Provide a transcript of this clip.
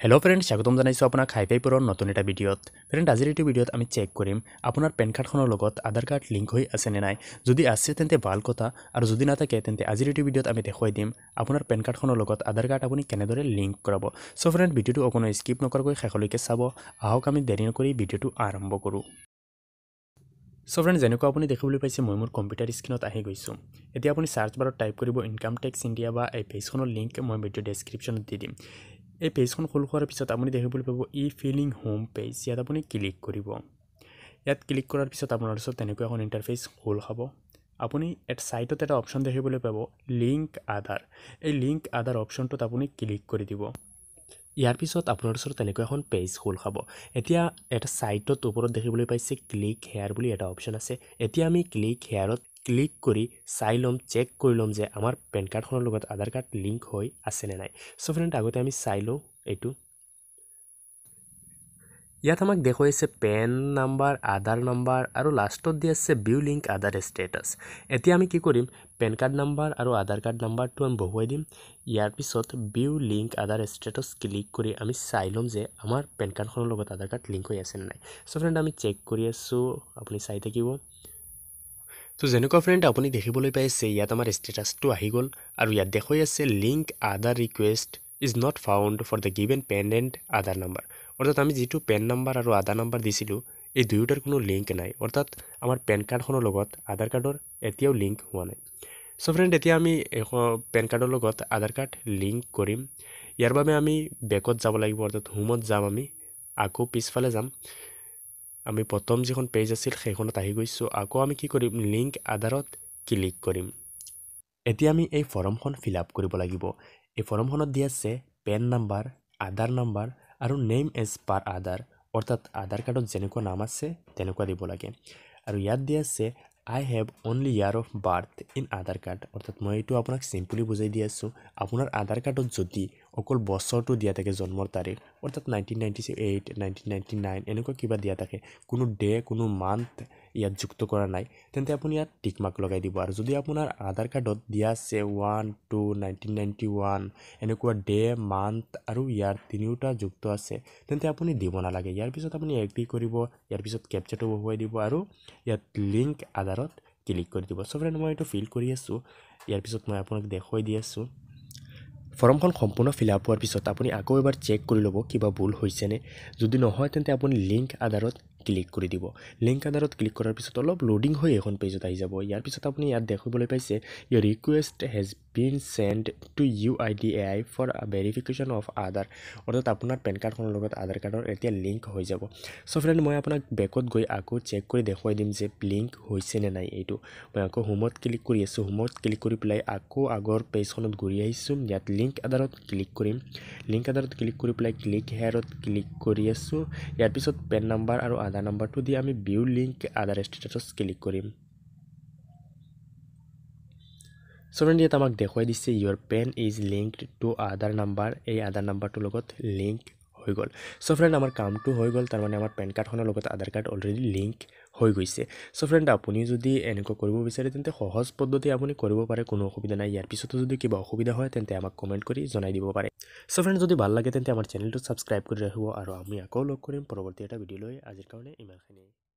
Hello friend স্বাগতম জনাইছোঁ আপোনাক হাইফাইপুৰৰ নতুন এটা ভিডিঅ'ত। ফ্ৰেণ্ড আজিৰ এইটো ভিডিঅ'ত আমি চেক কৰিম আপোনাৰ পেন কাৰ্ডখনৰ লগত আধাৰ কাৰ্ড লিংক হৈ আছেনে নাই। যদি আছে তেন্তে ভাল কথা আৰু যদি নাথাকে তেন্তে আজিৰ এইটো ভিডিঅ'ত আমি দেখুৱাই দিম আপোনাৰ পেন কাৰ্ডখনৰ লগত আধাৰ কাৰ্ড আপুনি কেনেদৰে লিংক কৰাব। চ' ফ্ৰেণ্ড ভিডিঅ'টো অকণো স্কিপ নকৰাকৈ শেষলৈকে চাব। আহক আমি দেৰি নকৰি ভিডিঅ'টো আৰম্ভ কৰোঁ। চ' ফ্ৰেণ্ড যেনেকুৱা আপুনি দেখিবলৈ পাইছে মই মোৰ কম্পিউটাৰ স্ক্ৰীণত আহি গৈছোঁ। এতিয়া আপুনি চাৰ্চ বাৰত টাইপ কৰিব ইনকাম টেক্স ইণ্ডিয়া বা এই পেজখনৰ লিংক মই ভিডিঅ' ডেছক্ৰিপশ্যনত দি দিম। এই পেজখন খোল খোৱাৰ পিছত আপুনি দেখিবলৈ পাব ই ফিলিং হোম পেজ ইয়াত আপুনি ক্লিক কৰিব। ইয়াত ক্লিক কৰাৰ পিছত আপোনাৰ ওচৰত তেনেকুৱা এখন ইণ্টাৰফেচ খোল খাব। আপুনি এটা ছাইটত এটা অপশ্যন দেখিবলৈ পাব লিংক আধাৰ এই লিংক আধাৰ অপশ্যনটোত আপুনি ক্লিক কৰি দিব। ইয়াৰ পিছত আপোনাৰ ওচৰত তেনেকুৱা এখন পেজ খোল খাব। এতিয়া এটা ছাইটত ওপৰত দেখিবলৈ পাইছে ক্লিক হেয়াৰ বুলি এটা অপশ্যন আছে। এতিয়া আমি ক্লিক হেয়াৰত ক্লিক কৰি চাই ল'ম চেক কৰি ল'ম যে আমাৰ পেন কাৰ্ডখনৰ লগত আধাৰ কাৰ্ড লিংক হৈ আছেনে নাই। চ' ফ্ৰেণ্ড আগতে আমি চাই লওঁ এইটো। ইয়াত আমাক দেখুৱাইছে পেন নাম্বাৰ আধাৰ নাম্বাৰ আৰু লাষ্টত দি আছে বিউ লিংক আধাৰ ষ্টেটাছ। এতিয়া আমি কি কৰিম? পেন কাৰ্ড নাম্বাৰ আৰু আধাৰ কাৰ্ড নাম্বাৰটো আমি বহুৱাই দিম। ইয়াৰ পিছত view link Aadhaar status click কৰি আমি চাই ল'ম যে আমাৰ পেন কাৰ্ডখনৰ লগত আধাৰ কাৰ্ড লিংক হৈ আছে নে নাই। চ' ফ্ৰেণ্ড আমি চেক কৰি আছোঁ। আপুনি চাই থাকিব। ত' যেনেকুৱা ফ্ৰেণ্ড আপুনি দেখিবলৈ পাইছে ইয়াত আমাৰ ষ্টেটাছটো আহি গ'ল আৰু ইয়াত দেখুৱাই আছে link Aadhaar request is not found for the given PAN and Aadhaar number অৰ্থাৎ আমি যিটো পেন নাম্বাৰ আৰু আধাৰ নাম্বাৰ দিছিলোঁ এই দুয়োটাৰ কোনো লিংক নাই। অৰ্থাৎ আমাৰ পেন কাৰ্ডখনৰ লগত আধাৰ কাৰ্ডৰ এতিয়াও লিংক হোৱা নাই। চ' ফ্ৰেণ্ড এতিয়া আমি পেন কাৰ্ডৰ লগত আধাৰ কাৰ্ড লিংক কৰিম। ইয়াৰ বাবে আমি বেকত যাব লাগিব অৰ্থাৎ হোমত যাম আমি আকৌ পিছফালে যাম। আমি প্ৰথম যিখন পেজ আছিল সেইখনত আহি গৈছোঁ। আকৌ আমি কি কৰিম? লিংক আধাৰত ক্লিক কৰিম। এতিয়া আমি এই ফৰ্মখন ফিল আপ কৰিব লাগিব। এই ফৰ্মখনত দি আছে পেন নাম্বাৰ আধাৰ নাম্বাৰ আৰু নেম এজ পাৰ আধাৰ অৰ্থাৎ আধাৰ কাৰ্ডত যেনেকুৱা নাম আছে তেনেকুৱা দিব লাগে। আৰু ইয়াত দি আছে I have only year of birth in Aadhaar card অৰ্থাৎ মই এইটো আপোনাক চিম্পলি বুজাই দি আছোঁ। আপোনাৰ আধাৰ কাৰ্ডত যদি অকল বছৰটো দিয়া থাকে জন্মৰ তাৰিখ অৰ্থাৎ nineteen ninety eight nineteen ninety nine এনেকুৱা কিবা দিয়া থাকে। কোনো ডে কোনো মান্থ ইয়াত যুক্ত কৰা নাই। তেন্তে আপুনি ইয়াত টিকমাৰ্ক লগাই দিব। আৰু যদি আপোনাৰ আধাৰ কাৰ্ডত দিয়া আছে one two nineteen ninety one এনেকুৱা ডে মান্থ আৰু ইয়াৰ তিনিওটা যুক্ত আছে তেন্তে আপুনি দিব নালাগে। ইয়াৰ পিছত আপুনি এগ্ৰি কৰিব ইয়াৰ পিছত কেপচাৰটো বহুৱাই দিব আৰু ইয়াত লিংক আধাৰত ক্লিক কৰি দিব। চ' ফ্ৰেণ্ড মই এইটো ফিল কৰি আছোঁ। ইয়াৰ পিছত মই আপোনাক দেখুৱাই দি আছোঁ। ফৰ্মখন সম্পূৰ্ণ ফিল আপ হোৱাৰ পিছত আপুনি আকৌ এবাৰ চেক কৰি ল'ব কিবা ভুল হৈছেনে। যদি নহয় তেন্তে আপুনি লিংক আধাৰত ক্লিক কৰি দিব। লিংক আধাৰত ক্লিক কৰাৰ পিছত অলপ লোডিং হৈ এখন পেজত আহি যাব। ইয়াৰ পিছত আপুনি ইয়াত দেখিবলৈ পাইছে your request has been sent to U I D A I for verification of Aadhaar অৰ্থাৎ আপোনাৰ পেন কাৰ্ডখনৰ লগত আধাৰ কাৰ্ডৰ এতিয়া লিংক হৈ যাব। চ' ফ্ৰেণ্ড মই আপোনাক বেকত গৈ আকৌ চেক কৰি দেখুৱাই দিম যে লিংক হৈছে নে নাই এইটো। মই আকৌ হোমত ক্লিক কৰি আছোঁ। হোমত ক্লিক কৰি পেলাই আকৌ আগৰ পেজখনত ঘূৰি আহিছোঁ। ইয়াত লিংক আধাৰত ক্লিক কৰিম। লিংক আধাৰত ক্লিক কৰি পেলাই ক্লিক হেয়াৰত ক্লিক কৰি আছোঁ। ইয়াৰ পিছত পেন নাম্বাৰ আৰু আধাৰ নাম্বাৰটো দি আমি view link Aadhaar status click কৰিম। ষ্টুডেণ্ট ইয়াত আমাক দেখুৱাই দিছে your PAN is linked to Aadhaar number এই আধাৰ নাম্বাৰটোৰ লগত লিংক হৈ গ'ল। চ' ফ্ৰেণ্ড আমাৰ কামটো হৈ গ'ল তাৰমানে আমাৰ পেন কাৰ্ডখনৰ লগত আধাৰ কাৰ্ড অলৰেডি লিংক হৈ গৈছে। চ' ফ্ৰেণ্ড আপুনি যদি এনেকুৱা কৰিব বিচাৰে তেন্তে সহজ পদ্ধতি আপুনি কৰিব পাৰে কোনো অসুবিধা নাই। ইয়াৰ পিছতো যদি কিবা অসুবিধা হয় তেন্তে আমাক কমেণ্ট কৰি জনাই দিব পাৰে। চ' ফ্ৰেণ্ড যদি ভাল লাগে তেন্তে আমাৰ চেনেলটো ছাবস্ক্ৰাইব কৰি ৰাখিব আৰু আমি আকৌ লগ কৰিম পৰৱৰ্তী এটা ভিডিঅ' লৈ। আজিৰ কাৰণে ইমানখিনিয়ে।